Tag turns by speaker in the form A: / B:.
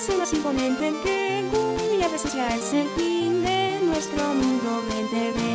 A: será simplemente el que algún día veces ya el fin de nuestro mundo 2020.